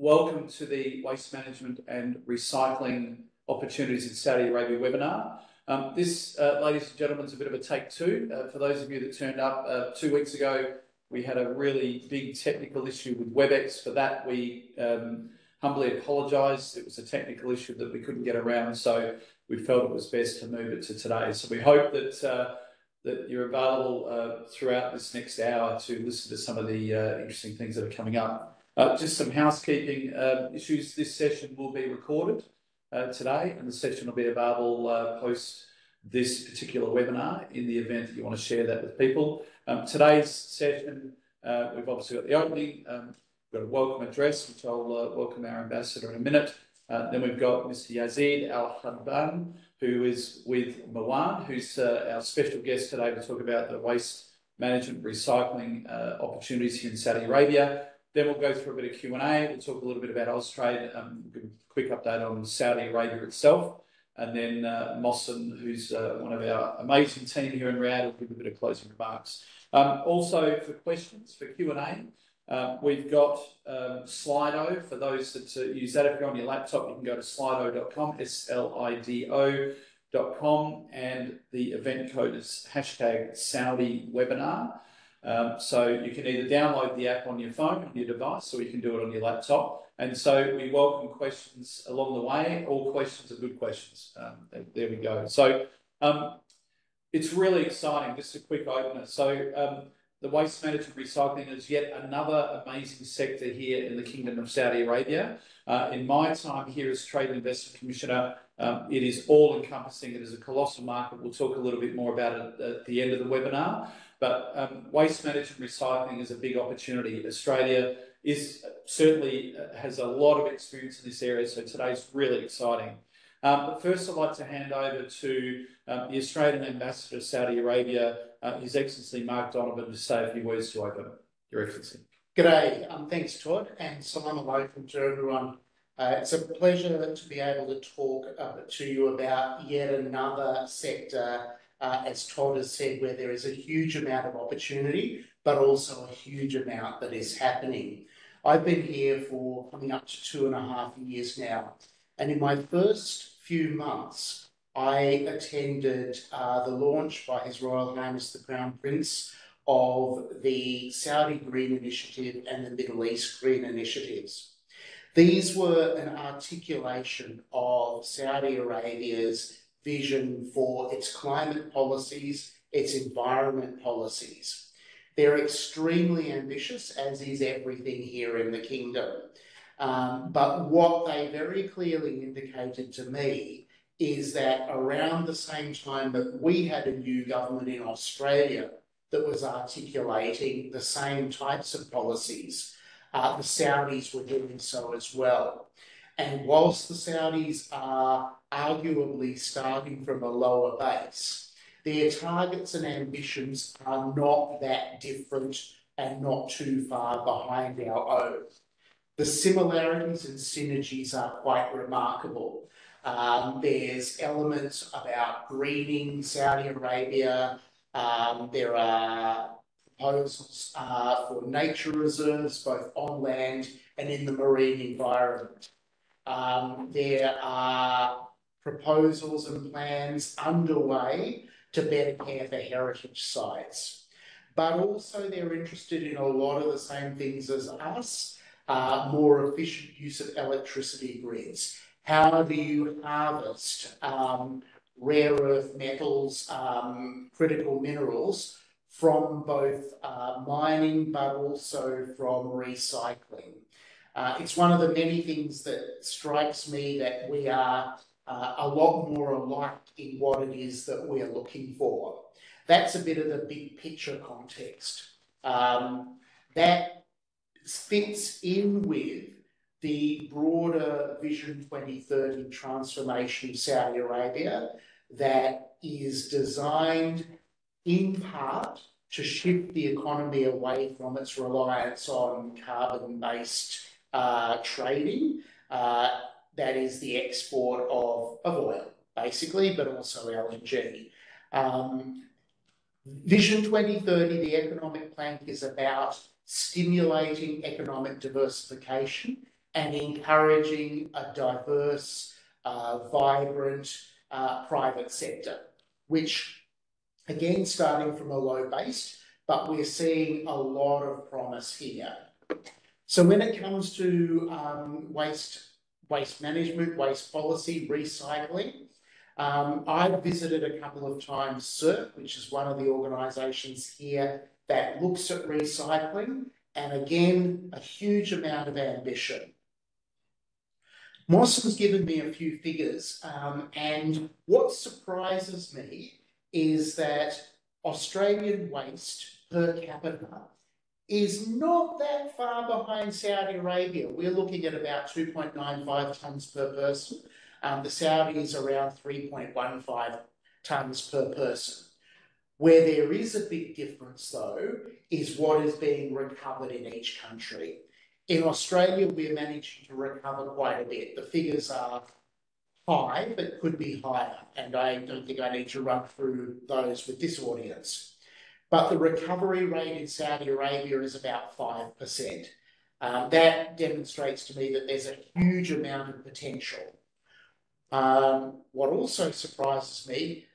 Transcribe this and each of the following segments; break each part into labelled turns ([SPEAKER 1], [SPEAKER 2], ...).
[SPEAKER 1] Welcome to the Waste Management and Recycling Opportunities in Saudi Arabia webinar. Um, this, uh, ladies and gentlemen, is a bit of a take two. Uh, for those of you that turned up uh, two weeks ago, we had a really big technical issue with Webex. For that, we um, humbly apologize. It was a technical issue that we couldn't get around, so we felt it was best to move it to today. So we hope that you're available throughout this next hour to listen to some of the interesting things that are coming up. Uh, just some housekeeping um, issues. This session will be recorded uh, today, and the session will be available uh, post this particular webinar in the event that you want to share that with people. Um, today's session, we've obviously got the opening. Um, we've got a welcome address, which I'll welcome our ambassador in a minute. Then we've got Mr. Yazeed Al-Habdan, who is with MWAN, who's our special guest today to talk about the waste management recycling opportunities here in Saudi Arabia. Then we'll go through a bit of Q&A. We'll talk a little bit about Austrade, um, give a quick update on Saudi Arabia itself. And then uh, Mohsen, who's uh, one of our amazing team here in Riyadh, will give a bit of closing remarks. Um, also, for questions, for Q&A, um, we've got Slido. For those that uh, use that, if you're on your laptop, you can go to slido.com, S-L-I-D-O.com, and the event code is Um, #SaudiWebinar. You can either download the app on your phone, on your device, or you can do it on your laptop. And so we welcome questions along the way. All questions are good questions. Um, there we go. So um, it's really exciting. Just a quick opener. So the waste management recycling is yet another amazing sector here in the Kingdom of Saudi Arabia. Uh, in my time here as Trade and Investment Commissioner, it is all-encompassing. It is a colossal market. We'll talk a little bit more about it at the end of the webinar. Um, waste management recycling is a big opportunity. Australia is uh, certainly uh, has a lot of experience in this area, so today's really exciting. Um, but First, I'd like to hand over to um, the Australian Ambassador to Saudi Arabia, uh, His Excellency Mark Donovan, to say a few words to open. Your Excellency.
[SPEAKER 2] Good day. Thanks, Todd, and salam alaikum to everyone. It's a pleasure to be able to talk to you about yet another sector, Uh, as Todd has said, where there is a huge amount of opportunity, but also a huge amount that is happening. I've been here for coming up to two and a half years now, and in my first few months, I attended uh, the launch by His Royal Highness the Crown Prince of the Saudi Green Initiative and the Middle East Green Initiatives. These were an articulation of Saudi Arabia's vision for its climate policies, its environment policies. They're extremely ambitious, as is everything here in the Kingdom. Um, but what they very clearly indicated to me is that around the same time that we had a new government in Australia that was articulating the same types of policies, uh, the Saudis were doing so as well. And whilst the Saudis are arguably starting from a lower base, their targets and ambitions are not that different and not too far behind our own. The similarities and synergies are quite remarkable. Um, there's elements about greening Saudi Arabia. Um, there are proposals uh, for nature reserves, both on land and in the marine environment. Um, there are proposals and plans underway to better care for heritage sites. But also, they're interested in a lot of the same things as us: uh, more efficient use of electricity grids. How do you harvest um, rare earth metals, um, critical minerals from both uh, mining, but also from recycling? Uh, it's one of the many things that strikes me that we are uh, a lot more alike in what it is that we're looking for. That's a bit of the big picture context. Um, that fits in with the broader Vision 2030 transformation of Saudi Arabia that is designed in part to shift the economy away from its reliance on carbon-based trading. That is the export of oil, basically, but also LNG. Vision 2030, the economic plank, is about stimulating economic diversification and encouraging a diverse, uh, vibrant uh, private sector, which again, starting from a low base, but we're seeing a lot of promise here. So when it comes to um, waste, waste management, waste policy, recycling, um, I've visited a couple of times CERT, which is one of the organisations here that looks at recycling, and again, a huge amount of ambition. Has given me a few figures, um, and what surprises me is that Australian waste per capita is not that far behind Saudi Arabia. We're looking at about 2.95 tonnes per person. Um, the Saudis around 3.15 tonnes per person. Where there is a big difference, though, is what is being recovered in each country. In Australia, we're managing to recover quite a bit. The figures are high, but could be higher, and I don't think I need to run through those with this audience. But the recovery rate in Saudi Arabia is about 5%. Um, that demonstrates to me that there's a huge amount of potential. Um, what also surprises me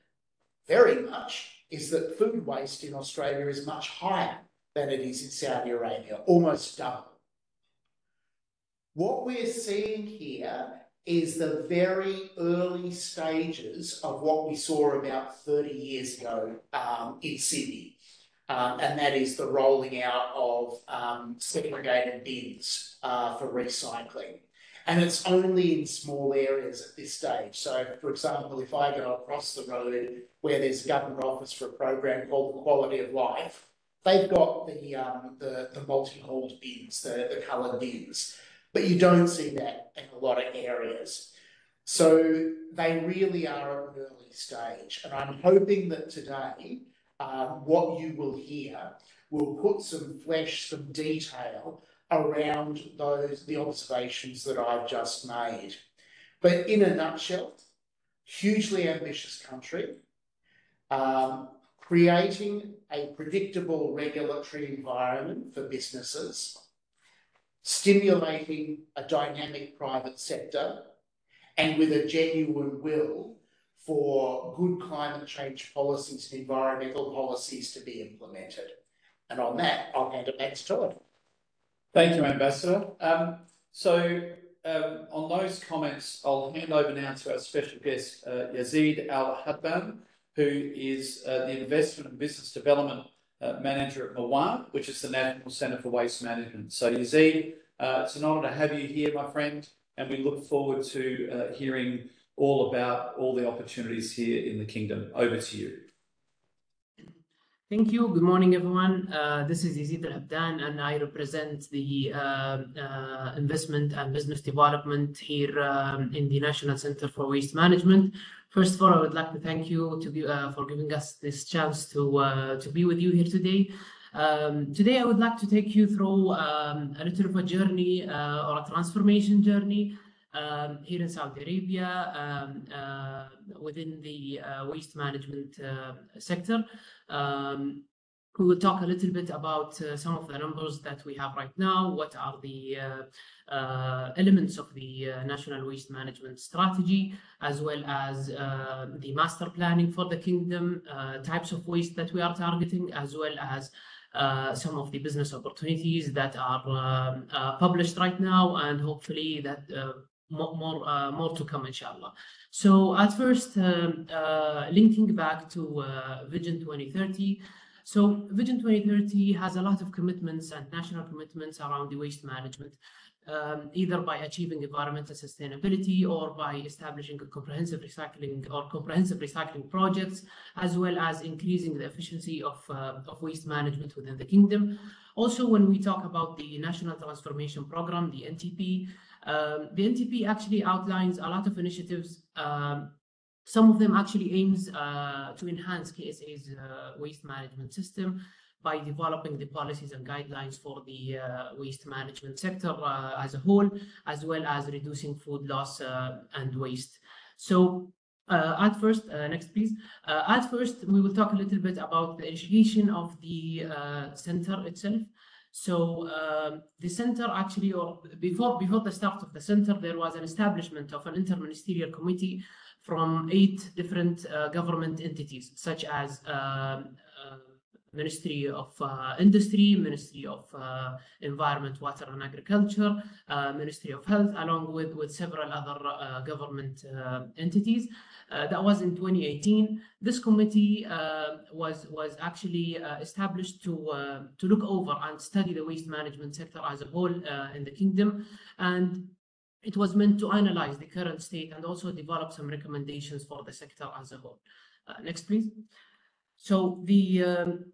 [SPEAKER 2] very much is that food waste in Australia is much higher than it is in Saudi Arabia, almost double. What we're seeing here is the very early stages of what we saw about 30 years ago um, in Sydney. Um, and that is the rolling out of um, segregated bins uh, for recycling. And it's only in small areas at this stage. So, for example, if I go across the road where there's a government office for a program called the Quality of Life, they've got the um, the, multi-hauled bins, the, the coloured bins, but you don't see that in a lot of areas. So they really are at an early stage, and I'm hoping that today um, what you will hear will put some flesh, some detail around those the observations that I've just made. But in a nutshell, hugely ambitious country, um, creating a predictable regulatory environment for businesses, stimulating a dynamic private sector, and with a genuine will for good climate change policies and environmental policies to be implemented. And on that, I'll hand it back to Todd.
[SPEAKER 1] Thank you, Ambassador. Um, so um, on those comments, I'll hand over now to our special guest, uh, Yazeed Al Habdan, who is uh, the Investment and Business Development uh, Manager at MWAN, which is the National Centre for Waste Management. So Yazeed, uh, it's an honour to have you here, my friend, and we look forward to uh, hearing all about all the opportunities here in the Kingdom. Over to you.
[SPEAKER 3] Thank you. Good morning, everyone. Uh, this is Yazeed Habdan, and I represent the uh, uh, investment and business development here um, in the National Center for Waste Management. First of all, I would like to thank you to be, uh, for giving us this chance to uh, to be with you here today. Um, today, I would like to take you through um, a little of a journey uh, or a transformation journey um, here in Saudi Arabia um, uh, within the uh, waste management uh, sector. Um, we will talk a little bit about uh, some of the numbers that we have right now. What are the uh, uh, elements of the national waste management strategy, as well as the master planning for the kingdom, types of waste that we are targeting, as well as uh, some of the business opportunities that are um, uh, published right now and hopefully that uh, more more, uh, more to come inshallah so at first um, uh, linking back to uh, vision 2030 so vision 2030 has a lot of commitments and national commitments around the waste management um, either by achieving environmental sustainability or by establishing a comprehensive recycling or comprehensive recycling projects, as well as increasing the efficiency of, uh, of waste management within the kingdom. Also, when we talk about the National Transformation Program, the NTP, um, the NTP actually outlines a lot of initiatives. Um, some of them actually aims uh, to enhance KSA's uh, waste management system by developing the policies and guidelines for the uh, waste management sector uh, as a whole, as well as reducing food loss uh, and waste. So uh, at first, next please. At first, we will talk a little bit about the initiation of the center itself. So um, the center actually, or before before the start of the center, there was an establishment of an interministerial committee from eight different uh, government entities, such as um, uh, Ministry of uh, Industry, Ministry of uh, Environment, Water and Agriculture, uh, Ministry of Health, along with, with several other uh, government entities. Uh, that was in 2018. This committee um, was, was actually uh, established to, uh, to look over and study the waste management sector as a whole in the kingdom. And it was meant to analyze the current state and also develop some recommendations for the sector as a whole. Uh, next, please. So the um,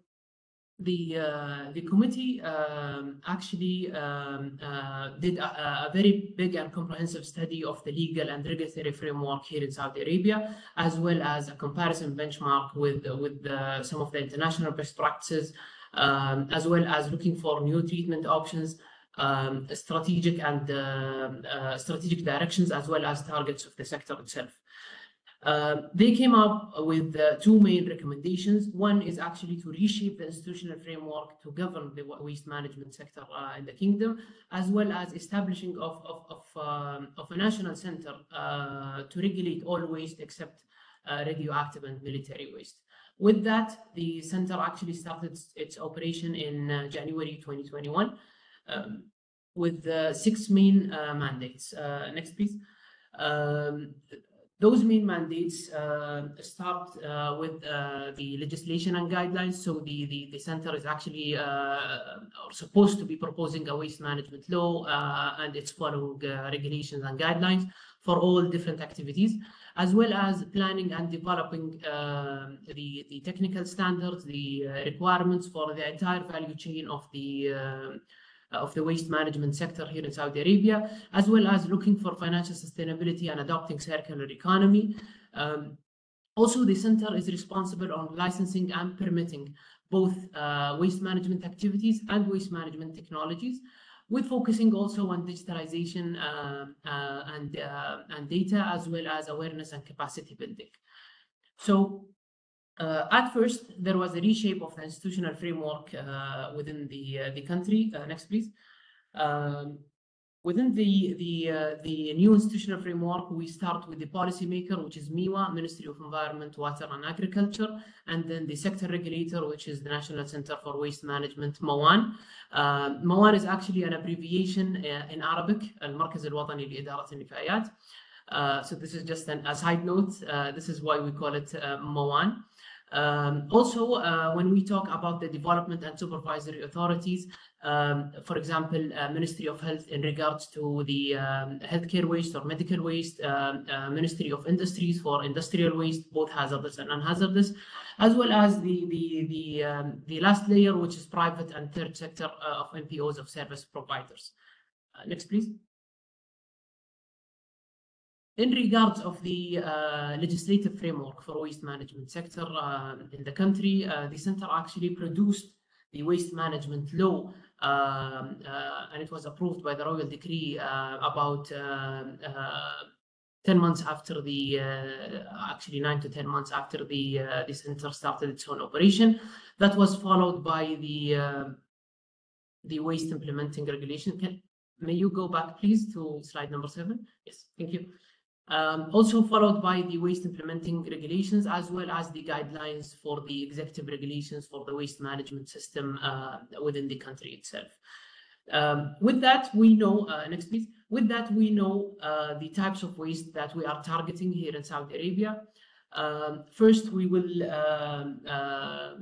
[SPEAKER 3] the uh, the committee um, actually um, uh, did a, a, very big and comprehensive study of the legal and regulatory framework here in Saudi Arabia, as well as a comparison benchmark with with the, some of the international best practices, um, as well as looking for new treatment options, um, strategic and uh, uh, strategic directions, as well as targets of the sector itself. Uh, they came up with uh, two main recommendations. One is actually to reshape the institutional framework to govern the waste management sector uh, in the kingdom, as well as establishing of, of, of, um, of a national center uh, to regulate all waste except uh, radioactive and military waste. With that, the center actually started its operation in January 2021 um, with six main mandates. next, please. Um, those main mandates uh, start uh, with uh, the legislation and guidelines. So the, the, the center is actually uh, supposed to be proposing a waste management law uh, and it's following uh, regulations and guidelines for all different activities, as well as planning and developing the, the technical standards, the requirements for the entire value chain of the of the waste management sector here in Saudi Arabia, as well as looking for financial sustainability and adopting circular economy. Um, also, the center is responsible on licensing and permitting both uh, waste management activities and waste management technologies, with focusing also on digitalization uh, uh, and, uh, and data, as well as awareness and capacity building. So uh, at first, there was a reshape of the institutional framework uh, within the uh, the country. Uh, next, please. Um, within the the uh, the new institutional framework, we start with the policymaker, which is MEWA, Ministry of Environment, Water and Agriculture, and then the sector regulator, which is the National Center for Waste Management, MWAN. Uh, MWAN is actually an abbreviation in Arabic, المركز الوطني لإدارة النفايات. so this is just an, a side note. this is why we call it MWAN. Um, also, uh, when we talk about the development and supervisory authorities, um, for example, uh, Ministry of Health in regards to the um, healthcare waste or medical waste, um, uh, Ministry of Industries for industrial waste, both hazardous and unhazardous, as well as the the the, um, the last layer, which is private and third sector uh, of NPOs of service providers. Uh, next, please. In regards of the uh, legislative framework for waste management sector uh, in the country, uh, the center actually produced the waste management law um, uh, and it was approved by the royal decree uh, about uh, 10 months after the, actually 9 to 10 months after the, the center started its own operation. That was followed by the, the waste implementing regulation. Can, may you go back please to slide number seven? Yes, thank you. Um, also followed by the waste implementing regulations as well as the guidelines for the executive regulations for the waste management system uh, within the country itself. Um, with that, we know, uh, next please, with that, we know uh, the types of waste that we are targeting here in Saudi Arabia. Um, first, we will um, uh,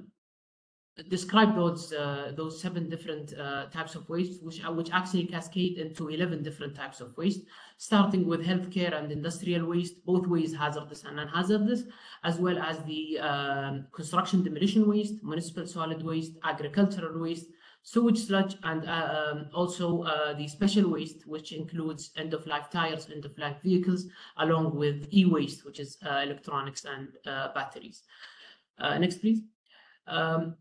[SPEAKER 3] describe those uh, those seven different uh, types of waste, which uh, which actually cascade into eleven different types of waste, starting with healthcare and industrial waste, both waste hazardous and non-hazardous, as well as the um, construction demolition waste, municipal solid waste, agricultural waste, sewage sludge, and uh, um, also uh, the special waste, which includes end-of-life tires, end-of-life vehicles, along with e-waste, which is uh, electronics and batteries. next, please. Um,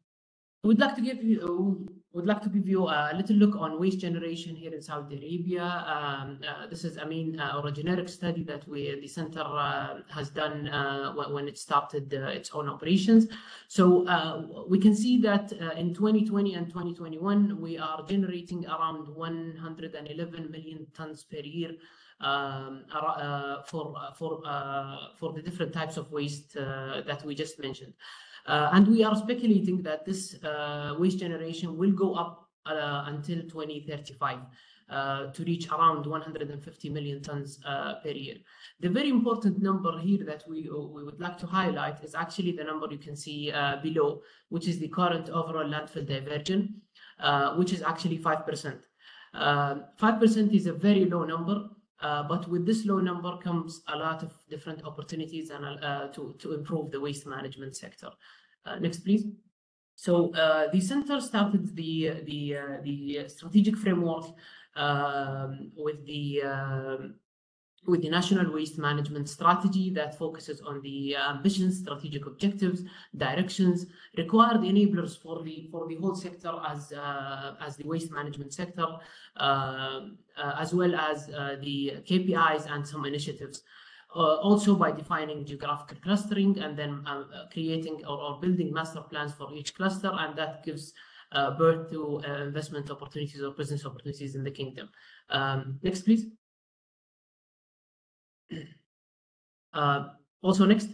[SPEAKER 3] we'd like to give you would like to give you a little look on waste generation here in Saudi Arabia. Um, uh, this is, I mean, uh, or a generic study that we the center uh, has done uh, when it started uh, its own operations. So uh, we can see that in 2020 and 2021 we are generating around 111 million tons per year um, for for for the different types of waste that we just mentioned. Uh, and we are speculating that this uh, waste generation will go up uh, until 2035 to reach around 150 million tons per year. The very important number here that we, we would like to highlight is actually the number you can see below, which is the current overall landfill diversion, which is actually 5%. 5% is a very low number, uh, but with this low number comes a lot of different opportunities and uh, to, to improve the waste management sector. Uh, next, please. So uh, the center started the the uh, the strategic framework um, with the um, with the national waste management strategy that focuses on the ambitions, strategic objectives, directions, required enablers for the for the whole sector as uh, as the waste management sector, uh, uh, as well as the KPIs and some initiatives uh, also by defining geographical clustering and then uh, creating or, or, building master plans for each cluster and that gives uh, birth to investment opportunities or business opportunities in the kingdom. Um, next, please. also next.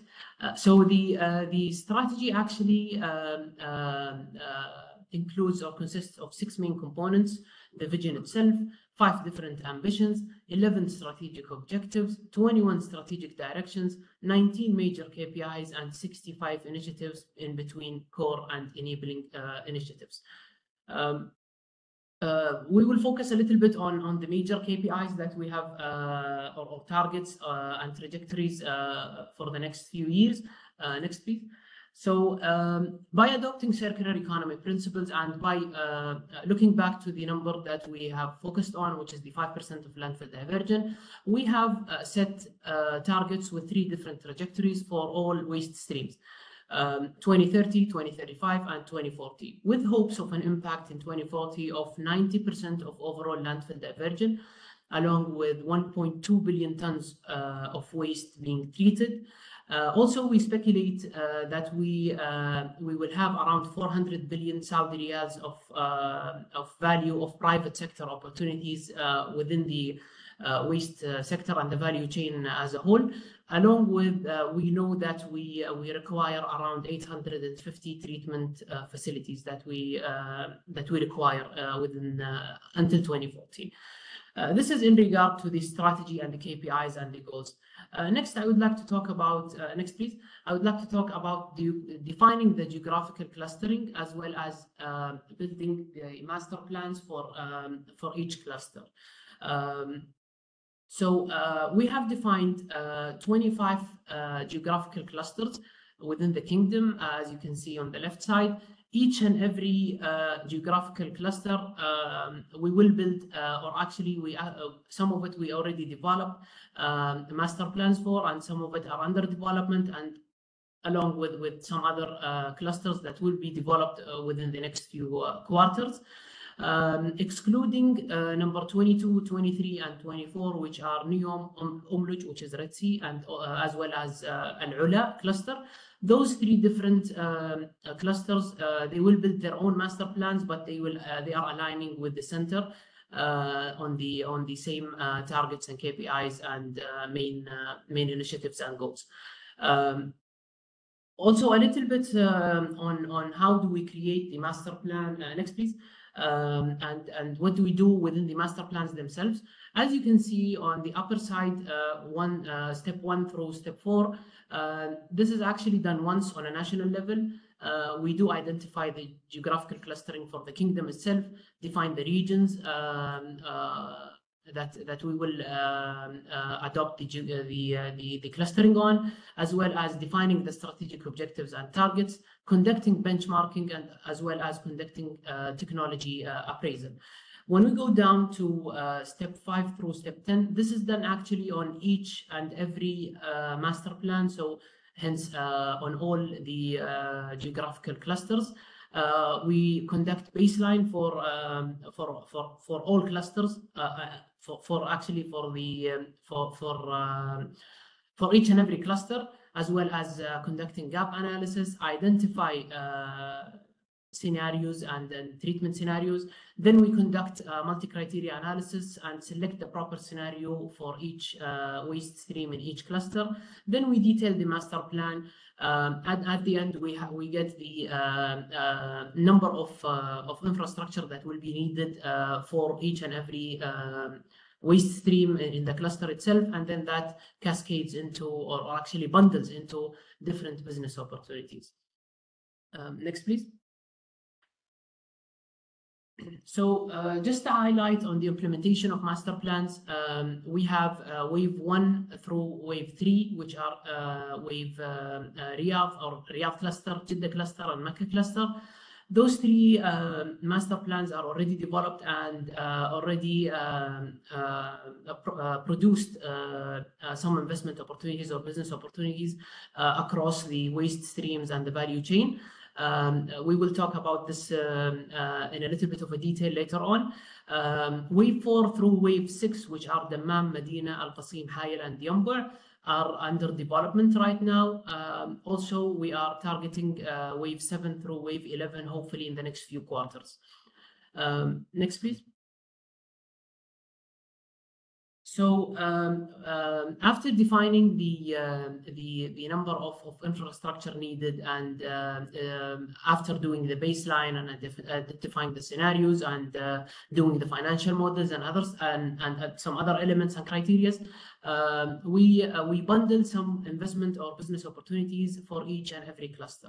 [SPEAKER 3] so the the strategy actually um, um includes or consists of six main components, the vision itself, five different ambitions, 11 strategic objectives, 21 strategic directions, 19 major KPIs, and 65 initiatives in between core and enabling uh, initiatives. Um, uh, we will focus a little bit on, on the major KPIs that we have uh, or, or, targets uh, and trajectories uh, for the next few years. Uh, next, please. So um, by adopting circular economy principles and by uh, looking back to the number that we have focused on, which is the 5% of landfill diversion, we have uh, set uh, targets with three different trajectories for all waste streams. Um, 2030, 2035, and 2040, with hopes of an impact in 2040 of 90% of overall landfill diversion, along with 1.2 billion tons uh, of waste being treated, uh, also, we speculate uh, that we uh, we will have around 400 billion Saudi riyals of uh, of value of private sector opportunities uh, within the waste sector and the value chain as a whole. Along with, we know that we we require around 850 treatment facilities that we that we require within until 2040. this is in regard to the strategy and the KPIs and the goals. Uh, next, I would like to talk about, uh, next please, I would like to talk about defining the geographical clustering as well as uh, building the master plans for, um, for each cluster. Um, so uh, we have defined uh, 25 uh, geographical clusters within the kingdom, as you can see on the left side. Each and every uh, geographical cluster um, we will build uh, or actually we uh, some of it we already developed um, master plans for and some of it are under development and along with with some other clusters that will be developed within the next few quarters um, excluding number 22 23 and 24 which are Neom, um, Umluj which is Red Sea and as well as Al Ula cluster those three different um, uh, clusters, uh, they will build their own master plans, but they will uh, they are aligning with the center uh, on the on the same uh, targets and KPIs and uh, main main initiatives and goals. Um, also, a little bit um, on on how do we create the master plan. next, please. Um, and and what do we do within the master plans themselves? As you can see on the upper side, one step one through step four. Uh, this is actually done once on a national level. Uh, we do identify the geographical clustering for the kingdom itself, define the regions um, uh, that that we will um, uh, adopt the the, uh, the, the clustering on, as well as defining the strategic objectives and targets, conducting benchmarking, and as well as conducting technology appraisal. When we go down to uh, step five through step 10, this is done actually on each and every uh, master plan. So hence uh, on all the uh, geographical clusters. Uh, we conduct baseline for um, for for for all clusters. Uh, uh, for for actually for the um, for for um, for each and every cluster, as well as uh, conducting gap analysis, identify uh, scenarios and then treatment scenarios. Then we conduct multi-criteria analysis and select the proper scenario for each uh, waste stream in each cluster. Then we detail the master plan. Um, and at the end, we we get the uh, uh, number of uh, of infrastructure that will be needed uh, for each and every um, waste stream in the cluster itself, and then that cascades into or actually bundles into different business opportunities. Um, next, please. So uh, just to highlight on the implementation of master plans, um, we have uh, wave one through wave three, which are uh, wave uh, uh, Riyadh or Riyadh cluster, Jeddah cluster, and Mecca cluster. Those three um, master plans are already developed and uh, already um, pro produced some investment opportunities or business opportunities across the waste streams and the value chain. Um, we will talk about this um, uh, in a little bit of a detail later on. Um, wave 4 through wave 6, which are Dammam, Medina, Al Qasim, Hayel, and Yanbu, are under development right now. Um, also, we are targeting uh, wave 7 through wave 11, hopefully in the next few quarters. Um, next, please. So um, um, after defining the, uh, the, the number of, of infrastructure needed and uh, um, after doing the baseline and identifying the scenarios and uh, doing the financial models and others and, and uh, some other elements and criteria, um, we, uh, we bundle some investment or business opportunities for each and every cluster.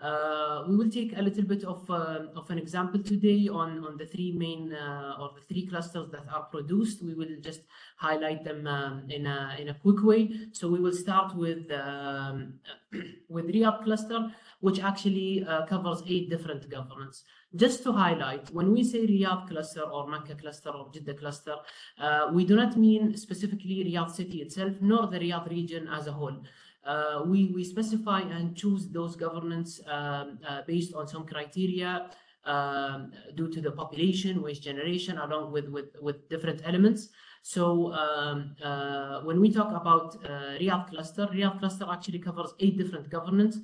[SPEAKER 3] Uh, we will take a little bit of, uh, of an example today on, on the three main uh, or the three clusters that are produced. We will just highlight them um, in, a, in a quick way. So we will start with, um, with Riyadh cluster, which actually uh, covers eight different governments. Just to highlight, when we say Riyadh cluster or Mecca cluster or Jeddah cluster, uh, we do not mean specifically Riyadh city itself, nor the Riyadh region as a whole. Uh, we, we specify and choose those governments um, uh, based on some criteria um, due to the population, waste generation, along with, with, with different elements. So um, uh, when we talk about uh, Riyadh cluster, Riyadh cluster actually covers eight different governments.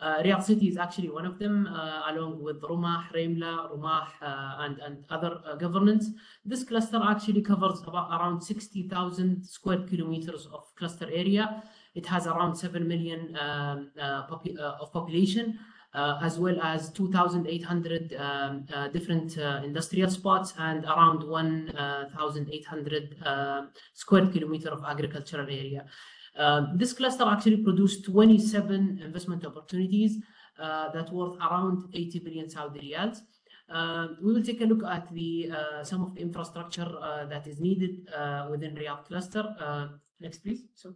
[SPEAKER 3] Uh, Riyadh city is actually one of them, uh, along with Rumah, Reimla, Rumah, uh, and, and other uh, governance. This cluster actually covers about around 60,000 square kilometers of cluster area. It has around 7 million um, uh, uh, of population, uh, as well as 2,800 um, different industrial spots and around 1,800 square kilometer of agricultural area. this cluster actually produced 27 investment opportunities that worth around 80 billion Saudi riyals. Uh, we will take a look at the uh, some of the infrastructure uh, that is needed within Riyadh cluster. next, please. So,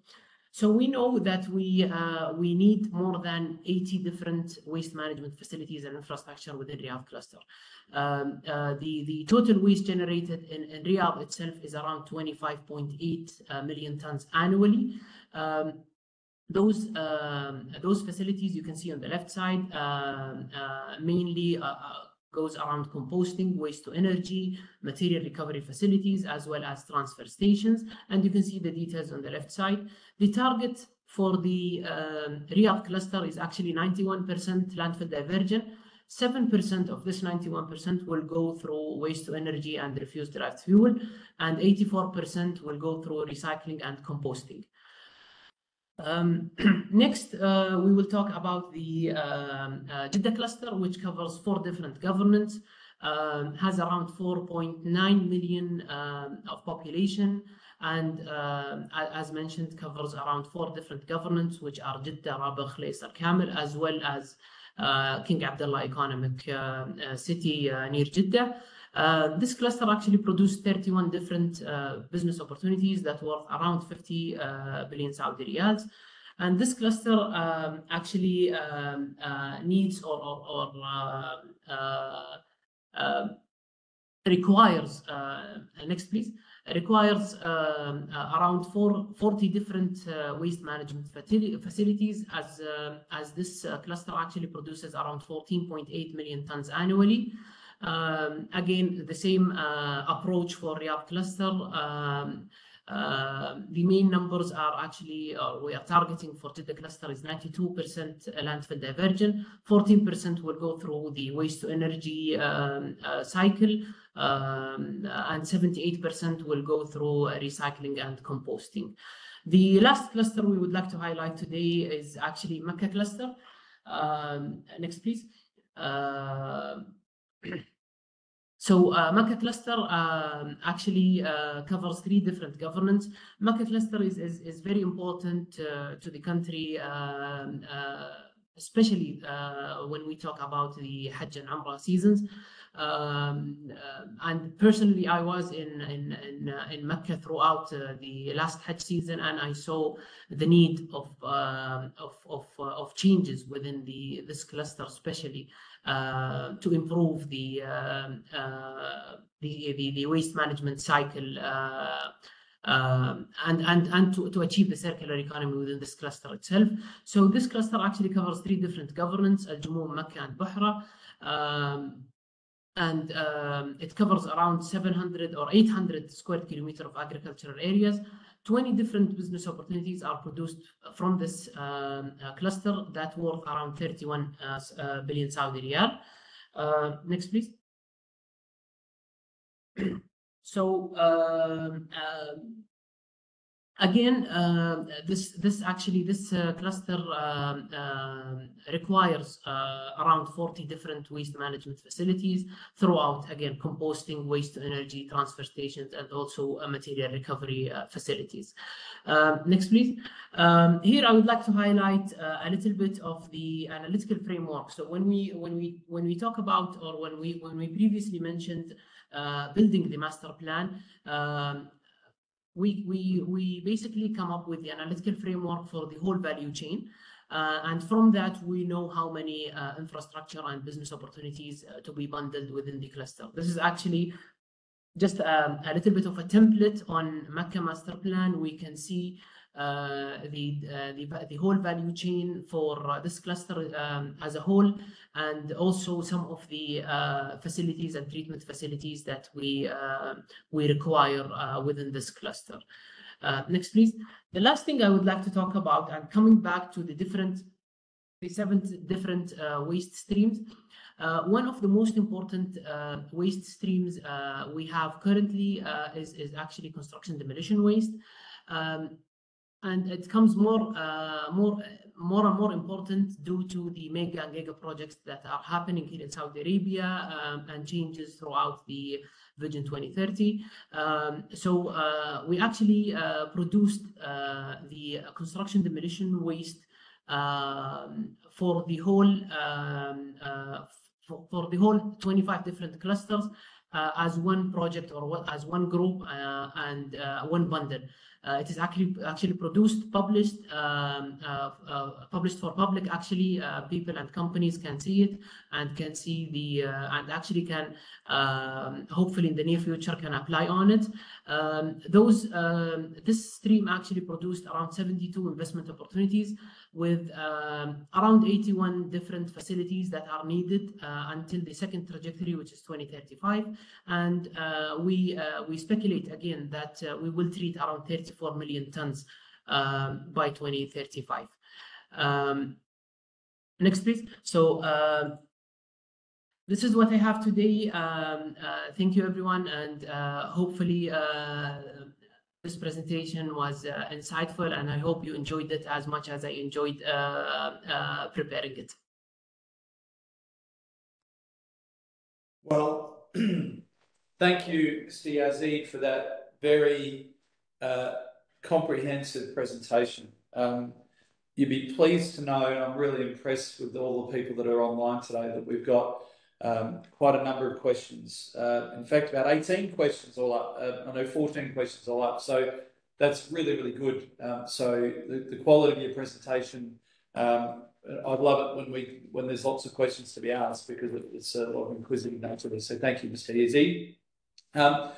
[SPEAKER 3] so we know that we uh, we need more than 80 different waste management facilities and infrastructure within Riyadh cluster. Um, uh, the, the total waste generated in, in Riyadh itself is around 25.8 uh, million tons annually. Um, those um, those facilities you can see on the left side um, uh, mainly uh, goes around composting, waste to energy, material recovery facilities, as well as transfer stations. And you can see the details on the left side. The target for the um, Riyadh cluster is actually 91% landfill diversion. 7% of this 91% will go through waste to energy and refuse derived fuel, and 84% will go through recycling and composting. Um, next, uh, we will talk about the um, uh, Jeddah cluster, which covers four different governments, um, has around 4.9 million um, of population, and uh, as mentioned, covers around four different governments, which are Jeddah, Rabigh, Khlays, Al-Kamil, as well as uh, King Abdullah Economic uh, uh, City near Jeddah. Uh, this cluster actually produced 31 different uh, business opportunities that worth around 50 uh, billion Saudi riyals. And this cluster um, actually um, uh, needs or, or, or uh, requires, next please, requires um, around four, 40 different waste management facilities as, uh, as this cluster actually produces around 14.8 million tons annually. Um, again, the same uh, approach for Riyadh cluster. Um, uh, the main numbers are actually, uh, we are targeting for Jeddah cluster is 92% landfill diversion, 14% will go through the waste to energy um, uh, cycle, um, and 78% will go through recycling and composting. The last cluster we would like to highlight today is actually Mecca cluster. Um, next, please. Uh, So uh, Makkah cluster um, actually uh, covers three different governance. Makkah cluster is, is, is very important uh, to the country, um, uh, especially uh, when we talk about the Hajj and Umrah seasons. Um, uh, and personally, I was in in in, in Mecca throughout the last Hajj season, and I saw the need of of of, of changes within the this cluster, especially. Uh, to improve the, um, uh, the, the, the, waste management cycle uh, um, and and and to, to achieve the circular economy within this cluster itself. So this cluster actually covers three different governance: Al Jumum, Mecca, and Buhra. Um, and um, it covers around 700 or 800 square kilometer of agricultural areas. 20 different business opportunities are produced from this um, uh, cluster that worth around 31 uh, uh, billion Saudi riyal. Uh, next, please. so um, um Again, uh, this this actually this uh, cluster um, uh, requires uh, around 40 different waste management facilities throughout. Again, composting, waste to energy transfer stations, and also uh, material recovery uh, facilities. Um, next, please. Um, here, I would like to highlight a little bit of the analytical framework. So when we when we when we talk about or when we when we previously mentioned building the master plan. Um, we, we, we basically come up with the analytical framework for the whole value chain. Uh, and from that, we know how many uh, infrastructure and business opportunities uh, to be bundled within the cluster. This is actually just um, a little bit of a template on Mecca Master Plan. We can see the, uh, the, the whole value chain for uh, this cluster um, as a whole, and also some of the facilities and treatment facilities that we we require within this cluster. next, please. The last thing I would like to talk about, and coming back to the different the seven different uh, waste streams. Uh, one of the most important uh, waste streams we have currently is, is actually construction demolition waste. Um, and it becomes more uh, more more and more important due to the mega and giga projects that are happening here in Saudi Arabia um, and changes throughout the Vision 2030. Um, so uh, we actually uh, produced uh, the construction demolition waste um, for the whole um, uh, for, for, the whole 25 different clusters uh, as one project or as one group and one bundle. Uh, it is actually actually produced, published, um, uh, uh, published for public. Actually, people and companies can see it and can see the and actually can um, hopefully in the near future can apply on it. Um, those um, this stream actually produced around 72 investment opportunities with um, around 81 different facilities that are needed uh, until the second trajectory, which is 2035. And uh, we uh, we speculate again that uh, we will treat around 34 million tons um, by 2035. Um, next, please. So um, this is what I have today. Um, uh, thank you, everyone, and uh, hopefully this presentation was uh, insightful and I hope you enjoyed it as much as I enjoyed uh, uh, preparing it.
[SPEAKER 1] Well, thank you, Mr. Yazeed, for that very uh, comprehensive presentation. Um, you'd be pleased to know, and I'm really impressed with all the people that are online today, that we've got um, quite a number of questions. Uh, in fact, about 18 questions all up. Uh, I know 14 questions all up. So that's really, really good. Um, so the, the, quality of your presentation, um, I love it when we when there's lots of questions to be asked because it's a lot of inquisitive nature. So thank you, Mr. Yazeed. Um,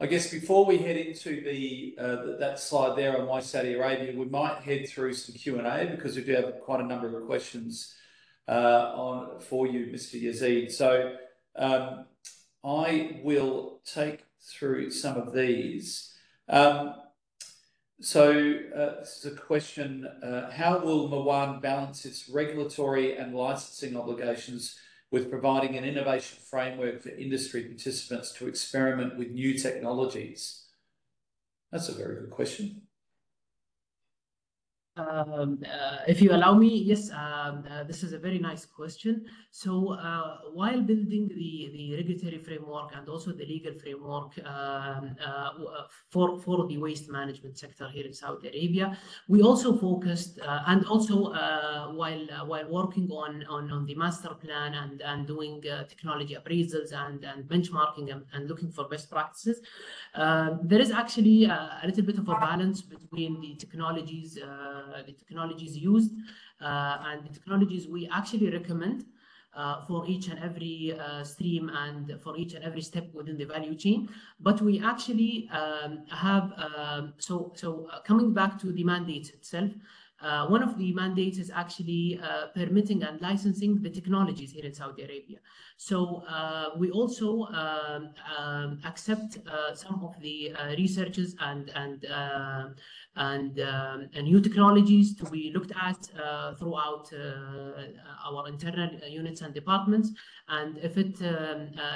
[SPEAKER 1] I guess before we head into the that slide there on why Saudi Arabia, we might head through some Q&A because we do have quite a number of questions Uh, for you, Mr. Yazeed. So um, I will take through some of these. Um, so uh, this is a question: uh, How will MWAN balance its regulatory and licensing obligations with providing an innovation framework for industry participants to experiment with new technologies? That's a very good question.
[SPEAKER 3] Um, uh, if you allow me, yes, um, uh, this is a very nice question. So uh, while building the the regulatory framework and also the legal framework um, for for the waste management sector here in Saudi Arabia, we also focused, and also while while working on on the master plan and and doing technology appraisals and and benchmarking and looking for best practices, there is actually a little bit of a balance between the technologies Uh, used uh, and the technologies we actually recommend uh, for each and every stream and for each and every step within the value chain. But we actually um, have, um, so coming back to the mandate itself, Uh, one of the mandates is actually uh, permitting and licensing the technologies here in Saudi Arabia. So uh, we also um, um, accept some of the researches um, and new technologies to be looked at throughout our internal units and departments. And if it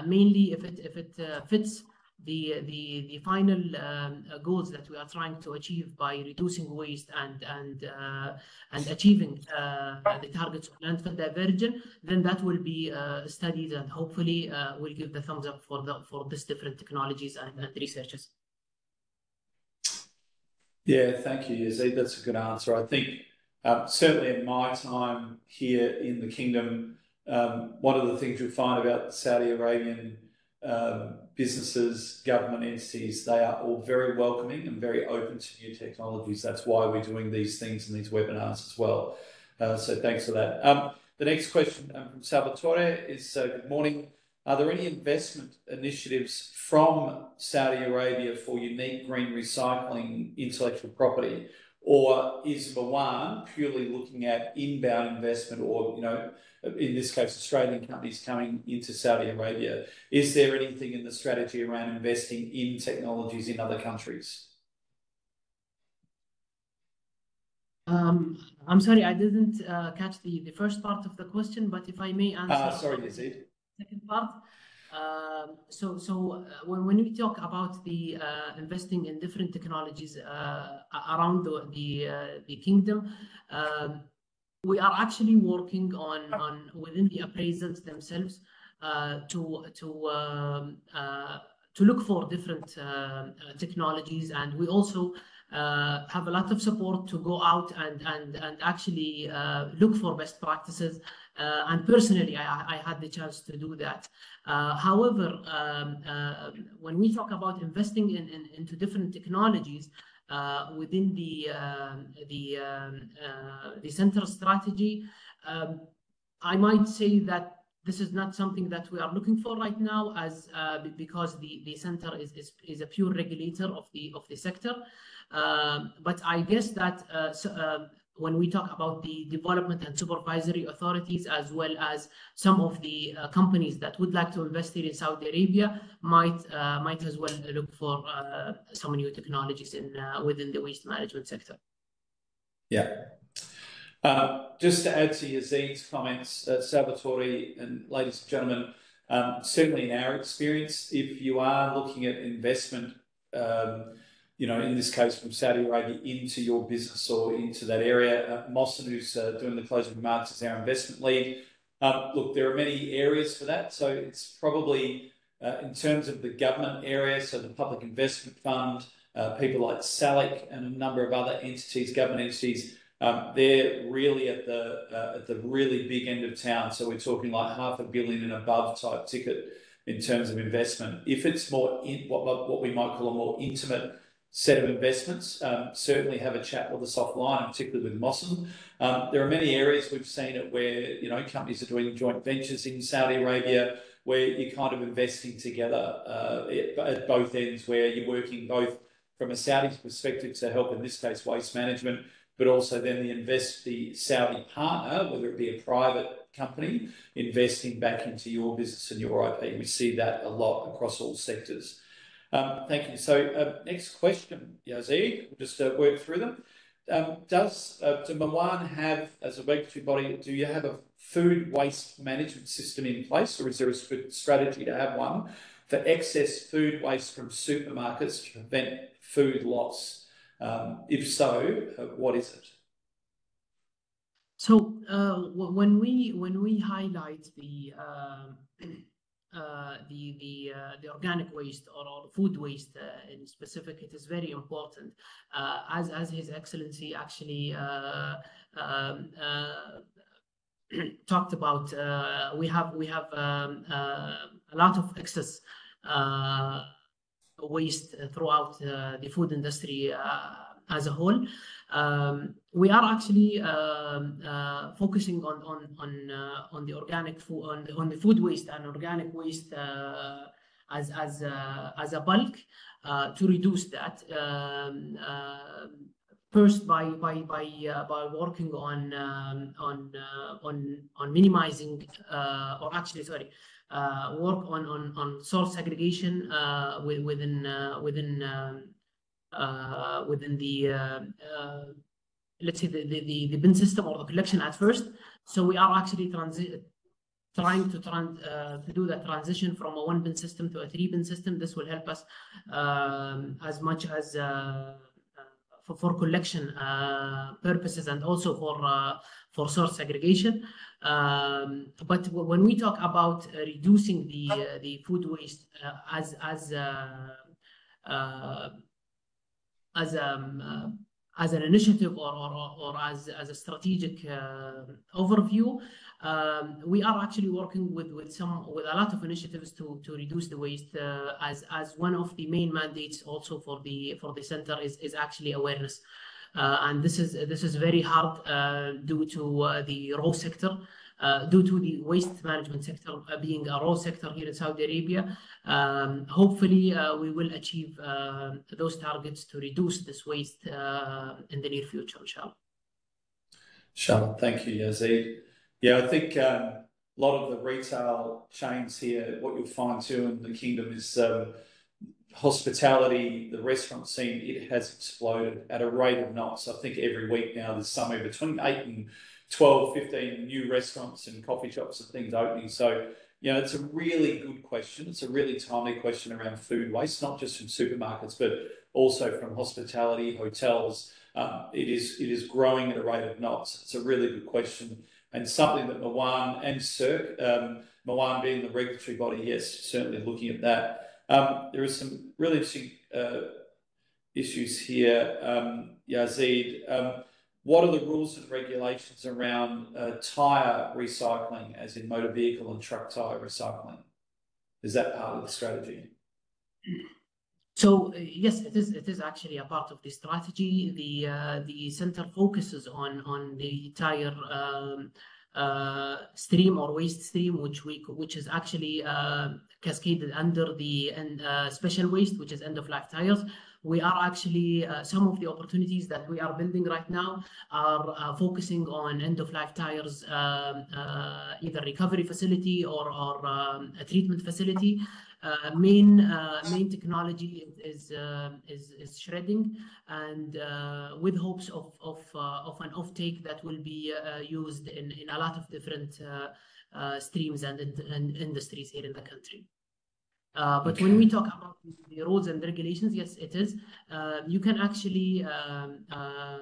[SPEAKER 3] mainly, if it if it fits the the the final um, goals that we are trying to achieve by reducing waste and and uh, and achieving uh, the targets of landfill diversion, then that will be uh, studied and hopefully will give the thumbs up for the for these different technologies and researches.
[SPEAKER 1] Yeah, thank you, Yazeed. That's a good answer. I think um, certainly in my time here in the Kingdom, um, one of the things you'll find about Saudi Arabian Um, businesses, government entities, they are all very welcoming and very open to new technologies. That's why we're doing these things and these webinars as well. Uh, so thanks for that. Um, the next question um, from Salvatore is, uh, good morning. Are there any investment initiatives from Saudi Arabia for unique green recycling intellectual property, or is MWAN purely looking at inbound investment or, you know, in this case, Australian companies coming into Saudi Arabia? Is there anything in the strategy around investing in technologies in other countries?
[SPEAKER 3] Um, I'm sorry, I didn't uh, catch the first part of the question, but if I may ah, answer.
[SPEAKER 1] Sorry, Yazeed.
[SPEAKER 3] Second part. Um, so so uh, when we talk about the uh, investing in different technologies uh, around the the Kingdom, um, we are actually working on on within the appraisals themselves to to um, to look for different technologies. And we also have a lot of support to go out and actually look for best practices. Uh, and personally, I had the chance to do that. Uh, however, um, uh, when we talk about investing into different technologies within the um, the um, the center strategy, I might say that this is not something that we are looking for right now as because the center is is a pure regulator of the of the sector. But I guess that when we talk about the development and supervisory authorities, as well as some of the uh, companies that would like to invest here in Saudi Arabia, might uh, might as well look for uh, some new technologies in within the waste management sector.
[SPEAKER 1] Yeah. Um, just to add to Yazeed's comments, Salvatore and ladies and gentlemen, um, certainly in our experience, if you are looking at investment, um, in this case from Saudi Arabia into your business or into that area, uh, Mohsen, who's uh, doing the closing remarks, is our investment lead. Um, look, there are many areas for that. So it's probably uh, in terms of the government area, so the Public Investment Fund, people like SALIC and a number of other entities, government entities, um, they're really at the at the really big end of town. So we're talking like half a billion and above type ticket in terms of investment. If it's more in, what what we might call a more intimate set of investments, certainly have a chat with us offline, particularly with Mohsen. There are many areas we've seen it where you know companies are doing joint ventures in Saudi Arabia where you're kind of investing together uh, at both ends, where you're working both from a Saudi perspective to help, in this case, waste management, but also then the invest the Saudi partner, whether it be a private company, investing back into your business and your IP. We see that a lot across all sectors. Um, thank you. So uh, next question, Yazeed, we'll just uh, work through them. Um, does uh, do MWAN have, as a regulatory body, do you have a food waste management system in place, or is there a strategy to have one for excess food waste from supermarkets to prevent food loss? Um, if so, uh, what is it?
[SPEAKER 3] So when we when we highlight the the the uh, the organic waste or, or food waste uh, in specific, it is very important. Uh, as as His Excellency actually um, talked about, we have we have um, a lot of excess waste throughout the food industry as a whole. Um, we are actually um, uh, focusing on on on uh, on the organic food on the, on the food waste and organic waste uh, as as uh, as a bulk uh, to reduce that. Um, uh, first, by by by by working on um, on on on minimizing or actually sorry. work on, on on source segregation within within um, within the let's say the, the, the bin system or the collection at first. So we are actually trying to, trans uh, to do the transition from a one bin system to a three bin system. This will help us um, as much as uh, for, for collection uh, purposes and also for for source segregation. Um, but when we talk about reducing the the food waste as as as um, uh, as an initiative or, or, or as, as a strategic uh, overview, um, we are actually working with, with some with a lot of initiatives to, to reduce the waste uh, as as one of the main mandates also for the for the center is, is actually awareness. Uh, and this is this is very hard uh, due to uh, the raw sector uh, due to the waste management sector uh, being a raw sector here in Saudi Arabia. Um, hopefully, uh, we will achieve those targets to reduce this waste in the near future, inshallah.
[SPEAKER 1] Inshallah. Thank you, Yazeed. Yeah, I think um, a lot of the retail chains here, what you'll find too in the kingdom is um, hospitality, the restaurant scene, it has exploded at a rate of knots. I think every week now there's somewhere between eight and 12, 15 new restaurants and coffee shops and things opening. So, you know, it's a really good question. It's a really timely question around food waste, not just from supermarkets, but also from hospitality, hotels. Um, it is it is growing at a rate of knots. It's a really good question and something that MWAN and SIRC, um, MWAN being the regulatory body, yes, certainly looking at that. Um, there are some really interesting uh, issues here, um, Yazeed. Um, what are the rules and regulations around uh, tyre recycling, as in motor vehicle and truck tyre recycling? Is that part of the strategy?
[SPEAKER 3] So uh, yes, it is. It is actually a part of the strategy. The uh, the center focuses on on the tire um, stream or waste stream, which we which is actually cascaded under the uh, special waste, which is end of life tires we are actually uh, some of the opportunities that we are building right now are uh, focusing on end of life tires um, uh, either recovery facility or, or um, a treatment facility. Uh, main uh, main technology is uh, is, is shredding and with hopes of of of an offtake that will be used in in a lot of different streams and, and industries here in the country uh, but okay. when we talk about the rules and regulations, yes, it is. Uh, you can actually um, uh,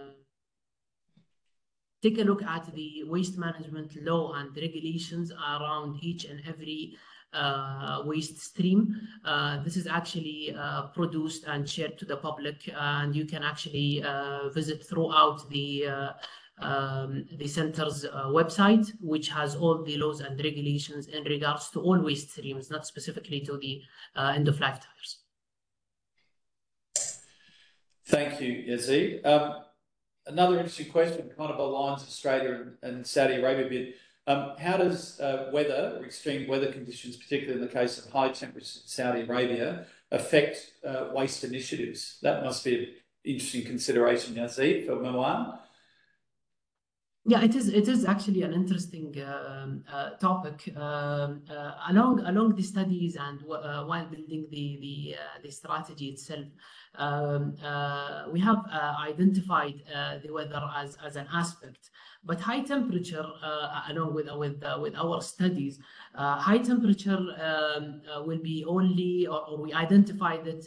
[SPEAKER 3] take a look at the waste management law and regulations around each and every uh, waste stream. Uh, this is actually uh, produced and shared to the public, and you can actually visit throughout the um, the center's uh, website, which has all the laws and regulations in regards to all waste streams, not specifically to the uh, end of life tires.
[SPEAKER 1] Thank you, Yazeed. Um, another interesting question kind of aligns Australia and, Saudi Arabia a bit. Um, how does uh, weather or extreme weather conditions, particularly in the case of high temperatures in Saudi Arabia, affect uh, waste initiatives? That must be an interesting consideration, Yazeed, for MWAN.
[SPEAKER 3] Yeah, it is. It is actually an interesting uh, uh, topic. Um, uh, along along the studies and uh, while building the the uh, the strategy itself, um, uh, we have identified the weather as as an aspect. But high temperature, uh, along with with uh, with our studies, uh, high temperature um, will be only, or, or we identified it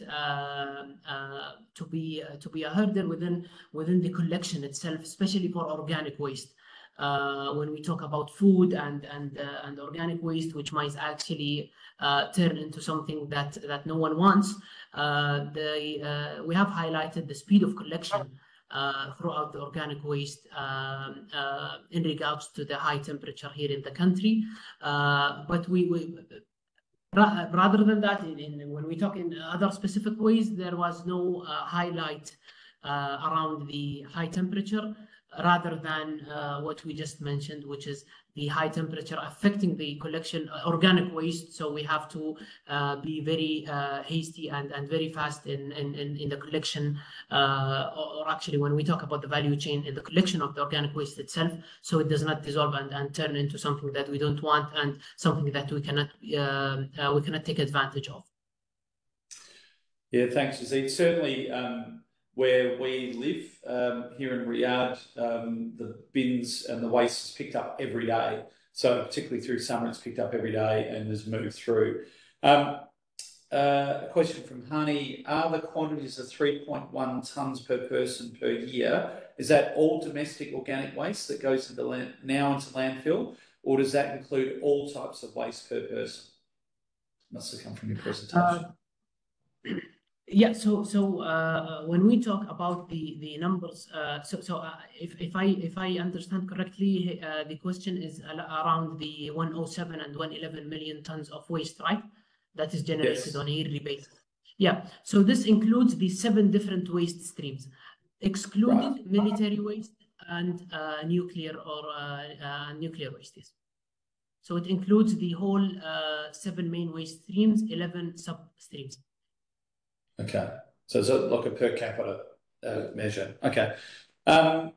[SPEAKER 3] to be to be a hurdle within within the collection itself, especially for organic waste. Uh, when we talk about food and and uh, and organic waste, which might actually uh, turn into something that that no one wants. the we have highlighted the speed of collection uh, throughout the organic waste um, uh, in regards to the high temperature here in the country. Uh, but we, we rather than that, in, in, when we talk in other specific ways, there was no highlight around the high temperature rather than uh, what we just mentioned, which is the high temperature affecting the collection uh, organic waste. So we have to uh, be very uh, hasty and, and very fast in, in, in, the collection, or actually when we talk about the value chain in the collection of the organic waste itself, so it does not dissolve and, and turn into something that we don't want and something that we cannot uh, we cannot take advantage of.
[SPEAKER 1] Yeah, thanks, Yazeed. Certainly, um, where we live um, here in Riyadh, um, the bins and the waste is picked up every day. So particularly through summer, it's picked up every day and is moved through. Um, uh, a question from Hani: Are the quantities of 3.1 tonnes per person per year? Is that all domestic organic waste that goes into land, now into landfill, or does that include all types of waste per person? Must have come from your presentation. Uh,
[SPEAKER 3] yeah, so so uh, when we talk about the the numbers, uh, so so uh, if if I if I understand correctly, uh, the question is around the 107 and 111 million tons of waste, right? That is generated yes. on a yearly basis. Yeah, so this includes the seven different waste streams, excluding right. military waste and uh, nuclear or uh, nuclear wastes. So it includes the whole seven main waste streams, 11 sub streams.
[SPEAKER 1] Okay. So it's like a per capita uh, measure. Okay. Um,